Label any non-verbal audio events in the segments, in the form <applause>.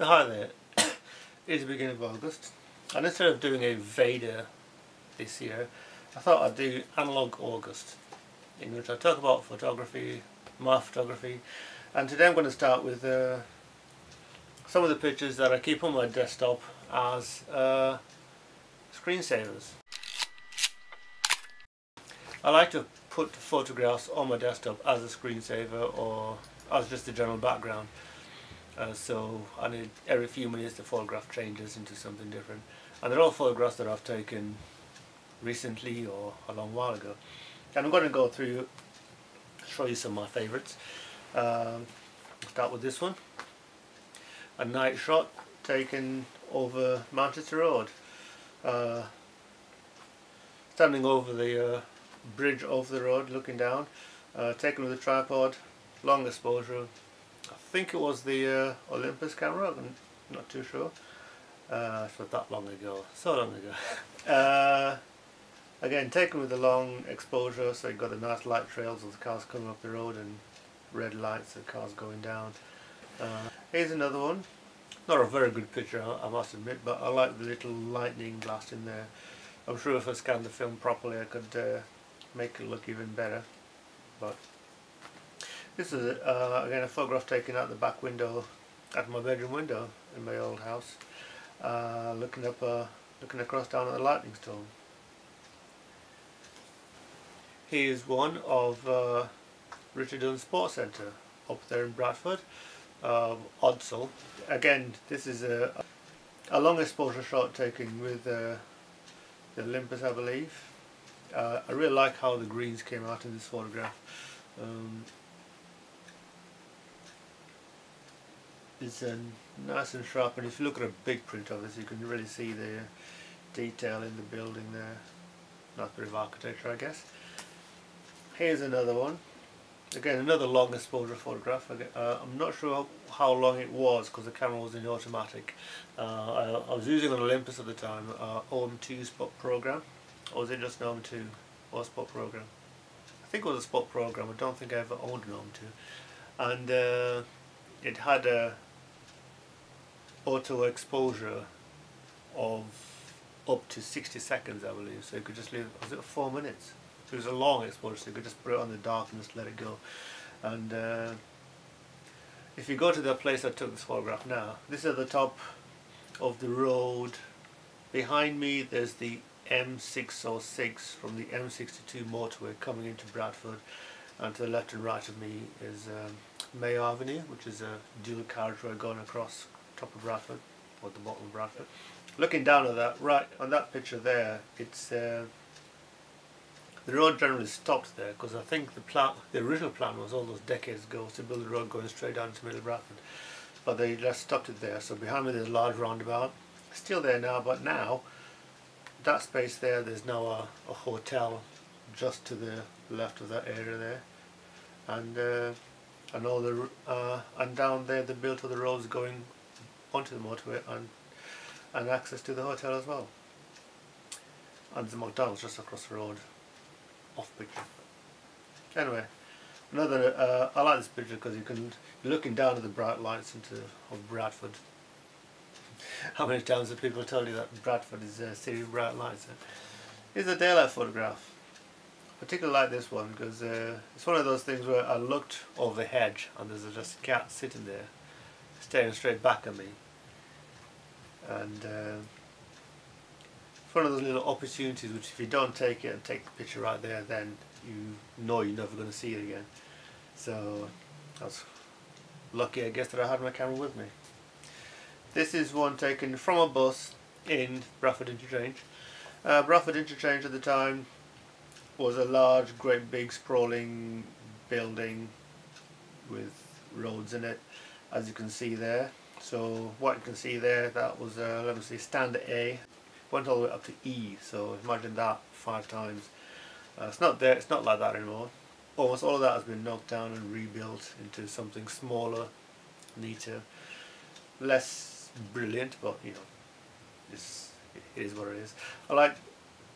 So hi there, it's the beginning of August and instead of doing a VEDA this year I thought I'd do Analog August in which I talk about photography, my photography and today I'm going to start with uh, some of the pictures that I keep on my desktop as uh, screensavers. I like to put photographs on my desktop as a screensaver or as just a general background. Uh, so I need every few minutes the photograph changes into something different. And they're all photographs that I've taken recently or a long while ago. And I'm going to go through, show you some of my favourites. Um, start with this one. A night shot taken over Manchester Road. Uh, standing over the uh, bridge over the road looking down. Uh, taken with a tripod, long exposure, think it was the uh, Olympus camera, I'm not too sure. Uh, was that long ago, so long ago. <laughs> uh, again, taken with a long exposure, so you got the nice light trails of the cars coming up the road and red lights of cars going down. Uh, here's another one. Not a very good picture, I, I must admit, but I like the little lightning blast in there. I'm sure if I scanned the film properly I could uh, make it look even better. But this is uh, again a photograph taken out the back window, at my bedroom window in my old house, uh, looking up, uh, looking across down at the lightning storm. Here's one of uh, Richard Dunn Sports Centre up there in Bradford, uh, Odsal. Again, this is a, a long exposure shot taken with uh, the Olympus, I believe. Uh, I really like how the greens came out in this photograph. Um, it's uh, nice and sharp and if you look at a big print of this you can really see the detail in the building there. Nice bit of architecture I guess. Here's another one. Again another long exposure photograph. Uh, I'm not sure how long it was because the camera was in automatic. Uh, I, I, was using an Olympus at the time uh, OM2 spot program. Or was it just an OM2 or spot program? I think it was a spot program. I don't think I ever owned an OM2 and uh, it had a auto exposure of up to 60 seconds I believe. So you could just leave was it 4 minutes? So it was a long exposure so you could just put it on the dark and just let it go. And uh, if you go to the place I took this photograph now this is the top of the road. Behind me there's the M606 from the M62 motorway coming into Bradford. And to the left and right of me is um, Mayo Avenue which is a dual carriageway going across top of Bradford or the bottom of Bradford. Looking down at that, right on that picture there, it's uh, the road generally stopped there because I think the plan, the original plan was all those decades ago to build a road going straight down to middle Bradford, but they just stopped it there. So behind me there's a large roundabout, still there now, but now that space there, there's now a, a hotel just to the left of that area there, and uh, and all the uh, and down there the built of the roads going onto the motorway and and access to the hotel as well. And the McDonald's just across the road, off picture. Anyway, another uh, I like this picture because you can you're looking down at the bright lights into of Bradford. <laughs> How many times have people told you that Bradford is a city of bright lights? Here's a daylight photograph. I particularly like this one because uh, it's one of those things where I looked over the hedge and there's just a cat sitting there staring straight back at me. And uh, it's one of those little opportunities which if you don't take it and take the picture right there then you know you're never going to see it again. So I was lucky I guess that I had my camera with me. This is one taken from a bus in Bradford Interchange. Uh, Bradford Interchange at the time was a large great big sprawling building with roads in it as you can see there. So what you can see there that was uh, let me see standard A. Went all the way up to E so imagine that five times. Uh, it's not there it's not like that anymore. Almost all of that has been knocked down and rebuilt into something smaller neater less brilliant but you know it's, it is what it is. I like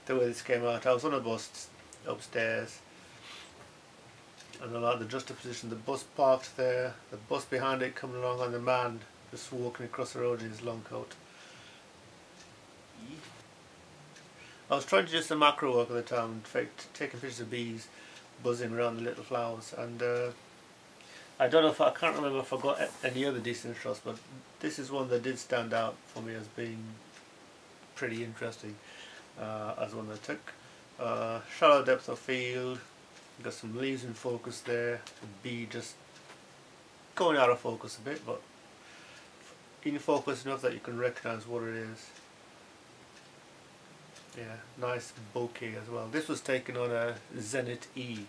the way this came out. I was on a bus upstairs and I like the juxtaposition the bus parked there the bus behind it coming along and the man just walking across the road in his long coat. I was trying to do some macro work at the time, in fact taking pictures of bees buzzing around the little flowers, and uh, I don't know if I can't remember if I got any other decent shots, but this is one that did stand out for me as being pretty interesting uh, as one I took. Uh, shallow depth of field, got some leaves in focus there, bee just going out of focus a bit, but in focus enough that you can recognize what it is. Yeah, nice bokeh as well. This was taken on a Zenit E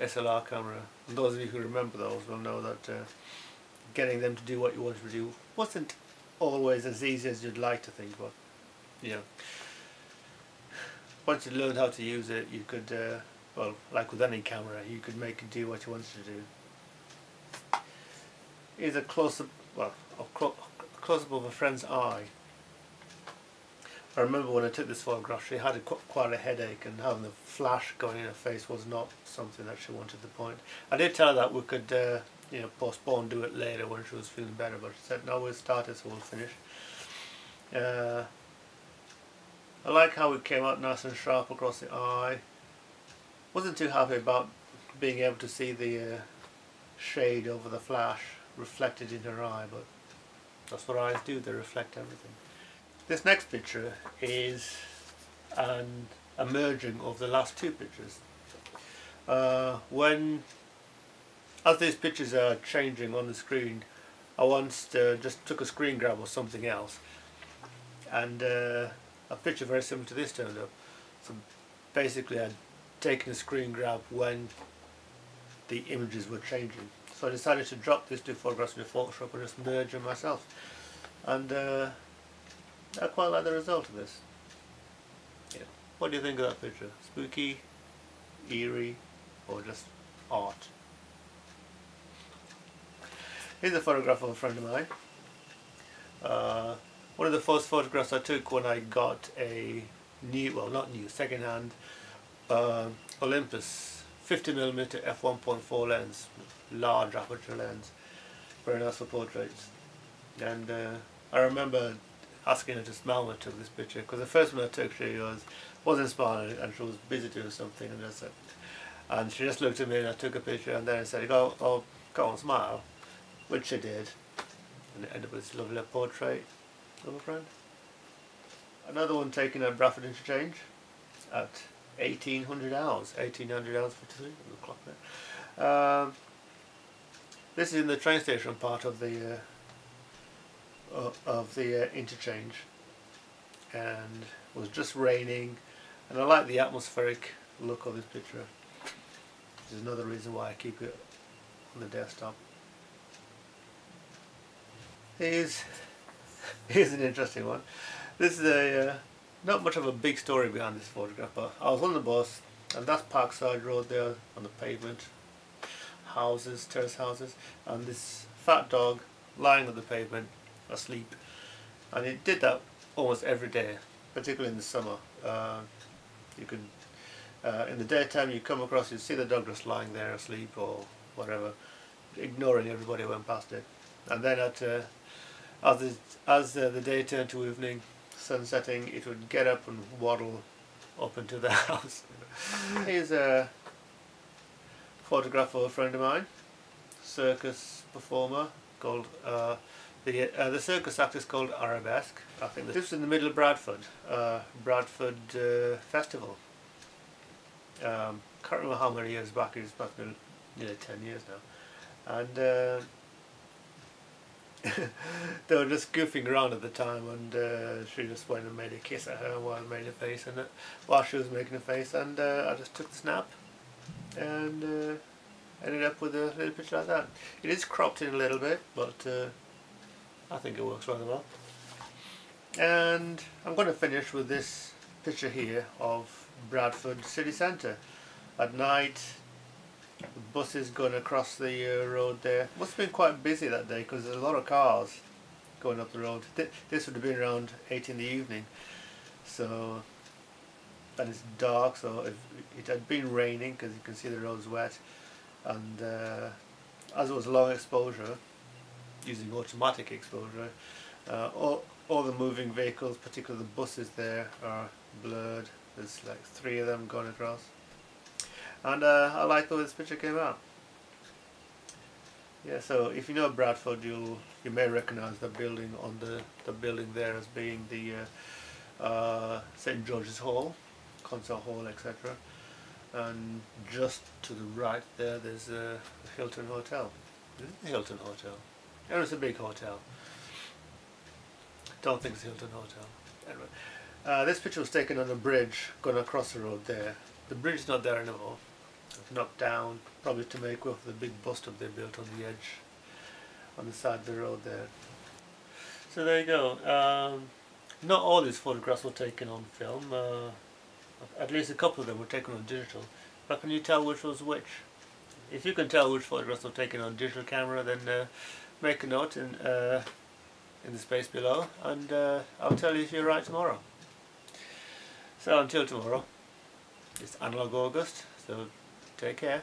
SLR camera. And those of you who remember those will know that uh, getting them to do what you wanted to do wasn't always as easy as you'd like to think, but know, once you learned how to use it, you could, uh, well, like with any camera, you could make it do what you wanted to do. A close-up, well, close-up of a friend's eye I remember when I took this photograph she had a, quite a headache and having the flash going in her face was not something that she wanted to point. I did tell her that we could uh, you know postpone do it later when she was feeling better but she said no we'll start it so we'll finish. Uh, I like how it came out nice and sharp across the eye. Wasn't too happy about being able to see the uh, shade over the flash reflected in her eye but that's what eyes do, they reflect everything. This next picture is an, a merging of the last two pictures. Uh, when, as these pictures are changing on the screen, I once uh, just took a screen grab or something else and uh, a picture very similar to this turned up. So basically I'd taken a screen grab when the images were changing. So I decided to drop these two photographs into Photoshop and just merge them myself. And uh, I quite like the result of this. Yeah. What do you think of that picture? Spooky, eerie, or just art? Here's a photograph of a friend of mine. Uh, one of the first photographs I took when I got a new, well not new, second-hand uh, Olympus 50mm f1.4 lens, large aperture lens, very nice for portraits. And uh, I remember asking her to smile when I took this picture because the first one I took she was wasn't smiling and she was busy doing something and I said and she just looked at me and I took a picture and then I said go oh go on smile which she did and it ended up with this lovely portrait of a friend. Another one taken at Bradford Interchange at 1800 hours. 1800 hours 53 the clock there. Um, this is in the train station part of the uh, of the uh, interchange. And was just raining and I like the atmospheric look of this picture. Which is another reason why I keep it on the desktop. Here's <laughs> here's an interesting one. This is a uh, not much of a big story behind this photograph but I was on the bus and that's Parkside Road there on the pavement houses, terrace houses and this fat dog lying on the pavement asleep. And it did that almost every day, particularly in the summer. Uh, you could, uh, in the daytime you come across, you see the dog just lying there asleep or whatever, ignoring everybody who went past it. And then at, uh, as, it, as uh, the day turned to evening, sun setting, it would get up and waddle up into the <laughs> house. Here's a photograph of a friend of mine, circus performer called uh, the, uh, the circus act is called Arabesque. I think this is in the middle of Bradford, uh, Bradford uh, Festival. Um, can't remember how many years back, it's back nearly 10 years now. And uh, <laughs> they were just goofing around at the time and uh, she just went and made a kiss at her while I made a face and while she was making a face and uh, I just took the snap and uh, ended up with a little picture like that. It is cropped in a little bit but uh, I think it works rather well. And I'm going to finish with this picture here of Bradford city centre. At night, the buses going across the uh, road there. Must have been quite busy that day because there's a lot of cars going up the road. Th this would have been around 8 in the evening. So, and it's dark, so it, it had been raining because you can see the road's wet. And uh, as it was long exposure, using automatic exposure. Uh, all, all the moving vehicles, particularly the buses there, are blurred. There's like three of them going across. And uh, I like the way this picture came out. Yeah, so if you know Bradford, you you may recognise the building on the the building there as being the uh, uh, St George's Hall, concert hall, etc. And just to the right there, there's the Hilton Hotel. The Hilton Hotel. And it's a big hotel. Don't think it's Hilton Hotel. Anyway, uh, this picture was taken on a bridge going across the road there. The bridge is not there anymore. Knocked down, probably to make way for the big bus stop they built on the edge, on the side of the road there. So there you go. Um, not all these photographs were taken on film. Uh, at least a couple of them were taken on digital. But can you tell which was which? If you can tell which photographs were taken on digital camera, then uh, make a note in, uh, in the space below, and uh, I'll tell you if you're right tomorrow. So until tomorrow, it's Analog August, so take care.